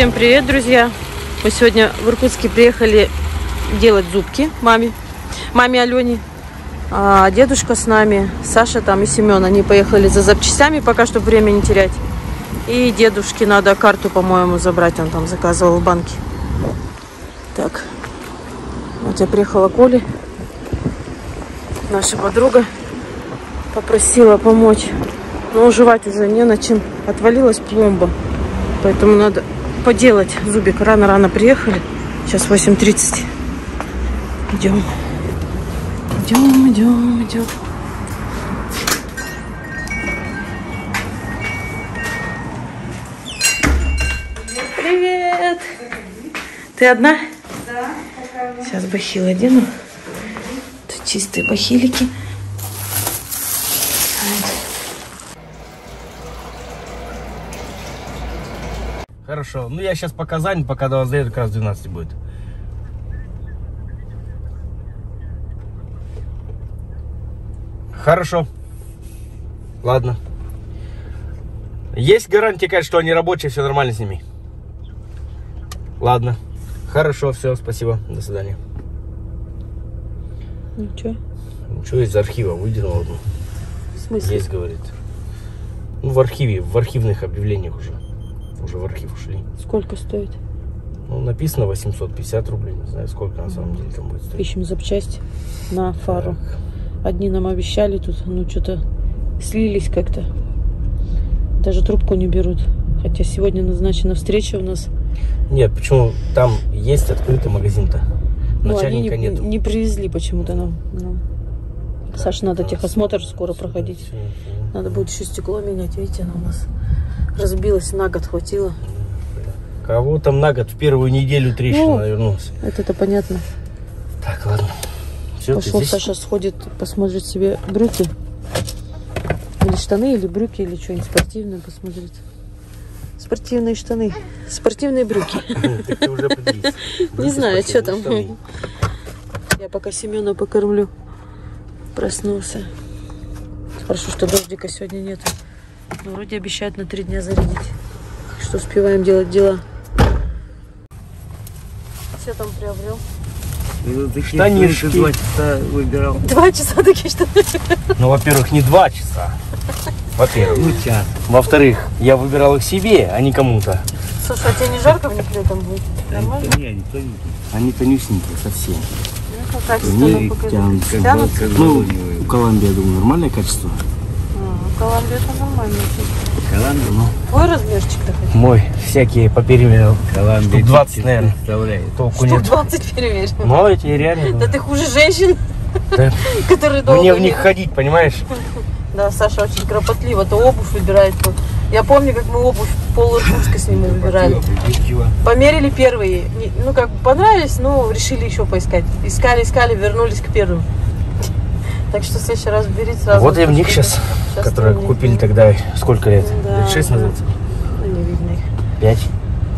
Всем привет, друзья! Мы сегодня в Иркутске приехали делать зубки маме, маме Алене. А дедушка с нами, Саша там и Семен, они поехали за запчастями, пока чтобы время не терять. И дедушке надо карту, по-моему, забрать, он там заказывал в банке. Так, вот я приехала к наша подруга попросила помочь. Но жевать уже не на чем. Отвалилась пломба. Поэтому надо поделать зубик. Рано-рано приехали. Сейчас 8.30. Идем. Идем, идем, идем. Привет! Ты одна? Да, Сейчас бахил одену. Тут чистые бахилики. Хорошо. Ну, я сейчас по Казани, пока до вас доеду, как раз 12 будет. Хорошо. Ладно. Есть гарантия, конечно, что они рабочие, все нормально с ними? Ладно. Хорошо, все, спасибо. До свидания. Ничего. Ничего из архива выдернул одну. В смысле? Есть, говорит. Ну, в архиве, в архивных объявлениях уже. Уже в архив ушли. Сколько стоит? Ну, написано 850 рублей. Не знаю, сколько на самом деле там будет стоить. Ищем запчасти на фару. Так. Одни нам обещали тут, ну что-то слились как-то. Даже трубку не берут. Хотя сегодня назначена встреча у нас. Нет, почему? Там есть открытый магазин-то. Ну, они не, нету. не привезли почему-то нам. Ну. Саш, надо техосмотр скоро проходить. Надо будет еще стекло менять. Видите, оно у нас разбилось, на год хватило. Кого там на год в первую неделю трещина Ну, навернулась. Это-то понятно. Так, ладно. Все, Пошел здесь? Саша сходит, посмотрит себе брюки. Или штаны, или брюки, или что-нибудь спортивное посмотрит. Спортивные штаны. Спортивные брюки. Не знаю, что там. Я пока Семена покормлю. Проснулся. Хорошо, что дождика сегодня нету. Но вроде обещают на три дня зарядить. Так Что успеваем делать дела. Что там приобрел? Ну, Штанишки. два часа выбирал. Два часа такие штаны. штаны. Ну, во-первых, не два часа. Во-первых. Ну, час. Во-вторых, я выбирал их себе, а не кому-то. Слушай, а тебе не жарко в них летом будет? Нормально? Они тонюсенькие совсем. Ну, как качество Ну, тянут, как Тянут? Ну, у Колумбии, я думаю, нормальное качество. Колумбия это нормально. Колумбия, Ну, Твой размерчик-то хоть? мой, всякие по периметру. Колумбия. Штук 20, ты наверное. Представляешь. Толку нет. 20 перемерил. Ну, эти реально. Да ты хуже женщин, которые долго Мне в них ходить, понимаешь? Да, Саша очень кропотливо. То обувь выбирает. то- Я помню, как мы обувь пол Иркутска с ними выбирали. Померили первые. Ну, как бы понравились, но решили еще поискать. Искали, искали, вернулись к первым. Так что в следующий раз берите сразу. Вот и в них сейчас, Щас которые купили тогда, сколько лет? Да, Лет 6 да. назад? Ну, не видно их. 5?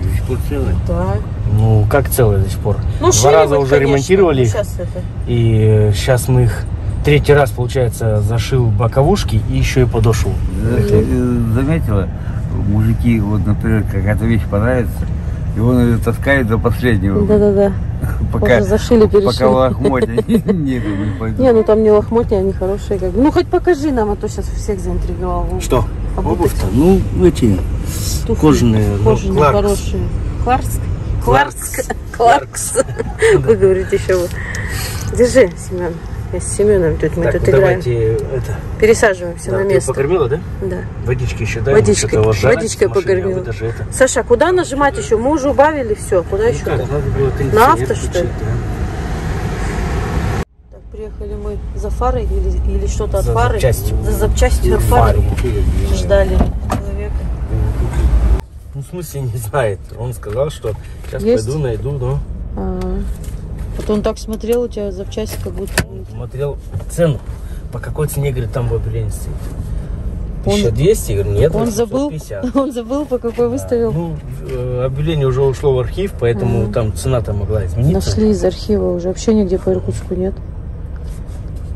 До сих пор целые. Да. Ну, как целое до сих пор. Ну, Два раза быть, уже конечно. ремонтировали их. Сейчас это. И сейчас мы их третий раз, получается, зашил боковушки и еще и подошву. Э, э, Заметила, мужики, вот, например, какая-то вещь понравится, и он ее таскает до последнего. Да-да-да. Пока, Уже зашили, перешили. пока лохмотья не пойдут. Не, ну там не лохмотья, они хорошие. Как... Ну хоть покажи нам, а то сейчас всех заинтриговал. Что? Обувь? Обувь-то? Ну, эти Туфли кожаные, ну, Кожаные, Кларкс. хорошие. Кларкс? Кларкс. Кларкс. Вы говорите еще. Держи, Семен. Я с Семеном тут, мы Так, тут ну, играем. давайте это. Пересаживаемся Да, на ты место. покормила, да? Да. Водички еще дай. Водичкой. вот Водичкой а покормила. даже это. Саша, куда нажимать еще? Мы уже убавили все. Куда еще? Как, надо На авто, что ли? да. Так, приехали мы за фарой или, или что-то от фары? запчастью. За запчастью от Фаре. фары. Ждали человека. Ну, в смысле, не знает. Он сказал, что сейчас Есть? пойду, найду, но А, Вот он так смотрел, у тебя запчасти как будто... смотрел цену. По какой цене, говорит, там в объявлении стоит. Он- 1200, говорю, нет, Он забыл, 850. он забыл, по какой выставил. Ну, э, объявление уже ушло в архив, поэтому Ага. там цена-то могла измениться. Нашли из архива уже. Вообще нигде по Иркутску нет.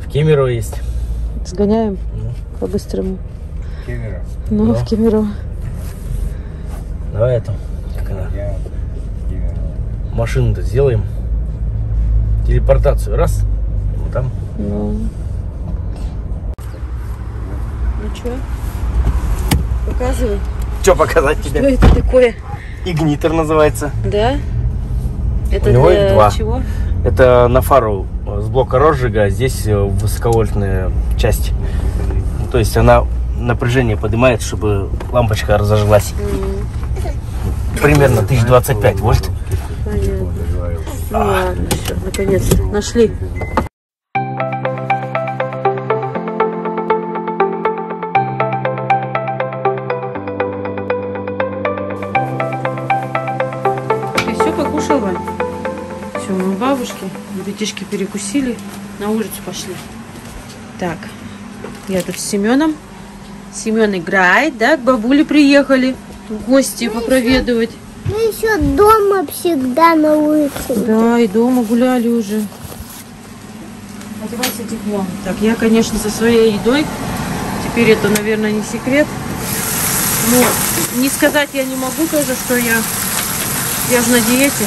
В Кемерово есть. Сгоняем Ну, по-быстрому. Кемерово. Ну, Да. в Кемерово. давай это. Как она? Я машину-то сделаем. Телепортацию. Раз. Вот там. Ну. Ну что? Показывай. Что показать Что тебе? это такое? Игнитор называется. Да? Это У него для два. чего? Это на фару с блока розжига, а здесь э, высоковольтная часть. То есть она напряжение поднимает, чтобы лампочка разожглась. М, Примерно 1025 вольт. Ну ладно, все, наконец нашли. Ты все покушал, Вань? Все, мы у бабушки. Ребятишки перекусили, на улицу пошли. Так, я тут с Семеном. Семен играет, да? К бабуле приехали в гости попроведывать. Мы еще дома всегда на улице. Да, и дома гуляли уже. Одевайся тепло. Так, я, конечно, со своей едой. Теперь это, наверное, не секрет. Но не сказать я не могу тоже, что я, я же на диете.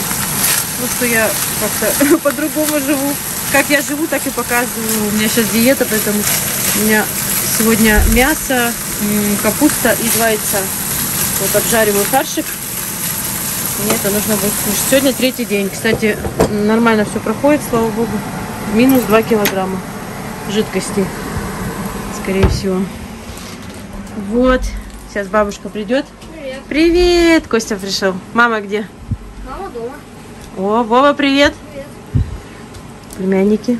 Ну, что я как-то по-другому живу. Как я живу, так и показываю. У меня сейчас диета, поэтому у меня сегодня мясо, капуста и два яйца. Вот обжариваю фаршик. Мне это нужно будет кушать. Сегодня третий день. Кстати, нормально все проходит, слава богу. Минус 2 килограмма жидкости, скорее всего. Вот. Сейчас бабушка придет. Привет. Привет! Костя пришел. Мама где? Мама дома. О, Вова, привет! Привет. Племянники.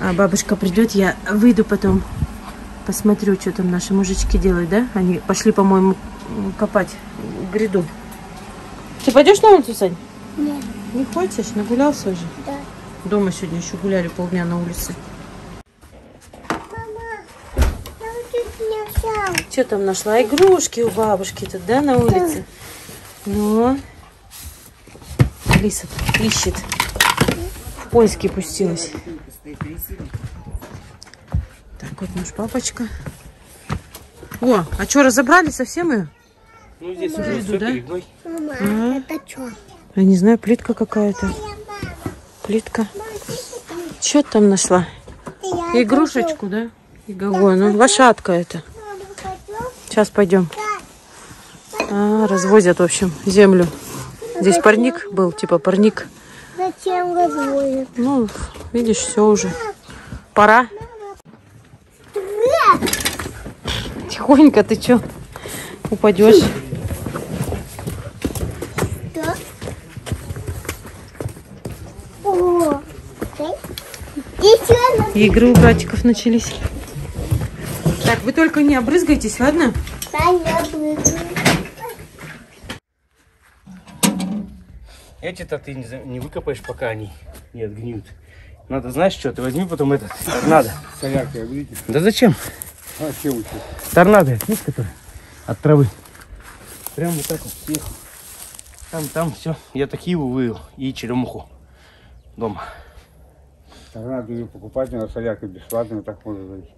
А бабушка придет, я выйду потом. Посмотрю, что там наши мужички делают, да? Они пошли, по-моему, копать гряду. Ты пойдешь на улицу, Сань? Нет. Не хочешь? Нагулялся уже? Да. Дома сегодня еще гуляли полдня на улице. Мама, я тут не взял. Что там нашла? Игрушки у бабушки тут, да, на улице? Ну, Алиса ищет. В поиски пустилась. Так, вот наш папочка. О, а что, разобрали совсем ее? Ну, здесь уже всё да? перегной. Мама, А? это что? Я не знаю, плитка какая-то. Плитка. Что там нашла? Игрушечку, да? Ой, ну лошадка это. Сейчас пойдем. А, развозят, в общем, землю. Здесь парник был, типа парник. Зачем разводят? Ну, видишь, все уже. Пора. Тихонько, ты чё? Упадешь. Да? О, еще на Игры у братиков начались. Так, вы только не обрызгайтесь, ладно? Саня прыгает. Эти-то ты не, выкопаешь, пока они не отгниют. Надо, знаешь что, ты возьми потом этот, торнадо. Солярки обрите. Да зачем? А, чем Торнадо, есть который? От травы. Прям вот так вот сверху. Там, там все. Я такие вывел. И черемуху. Дома. Торнадо ее покупать, надо солярка бесплатная, так можно зайти.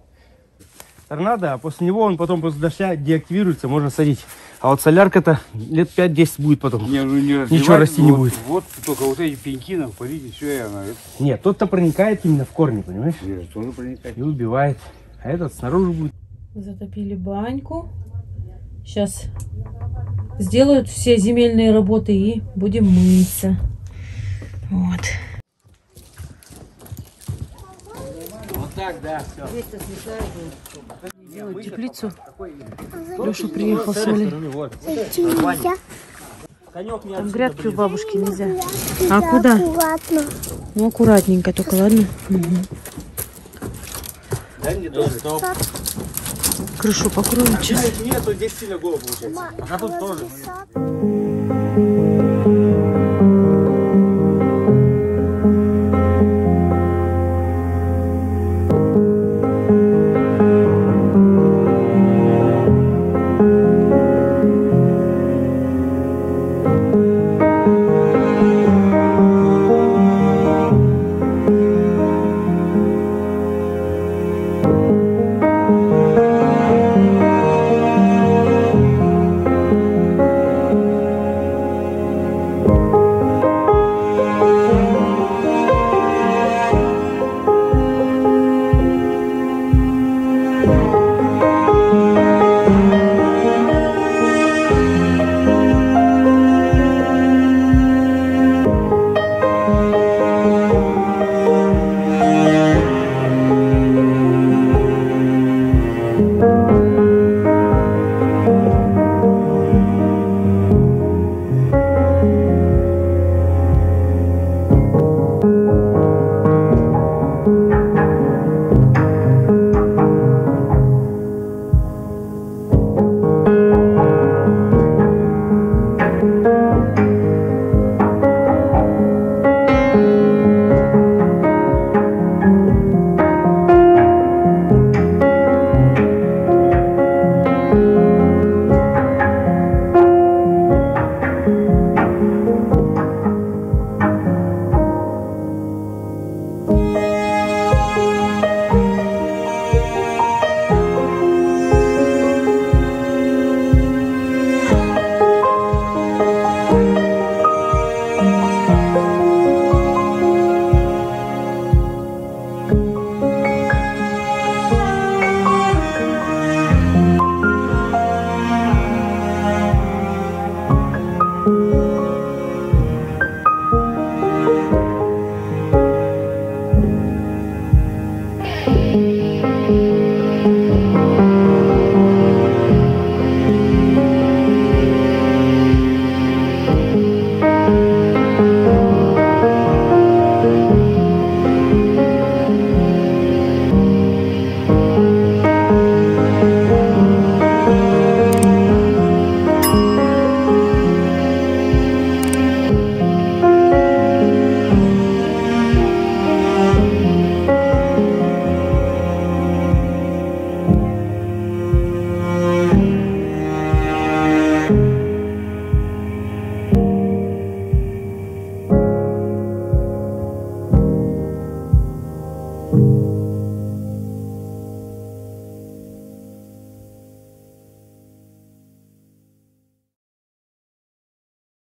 Торнадо, а после него он потом после дождя деактивируется, можно садить. А вот солярка-то лет 5-10 будет потом. Не, ну не Ничего расти не вот- будет. Вот только вот эти пеньки нам полить, и все, и она Нет, тот-то проникает именно в корни, понимаешь? это тоже проникает. И убивает. А этот снаружи будет. Затопили баньку. Сейчас сделают все земельные работы и будем мыться. Вот. Вот так, да, все. Делают теплицу. Леша приехал с Олей. Там грядки у бабушки нельзя. А куда? Аккуратно. Ну, аккуратненько только, ладно? Мгм. Дай мне тоже. Крышу покроем сейчас. Нет, вот здесь сильно голо получается. А тут тоже.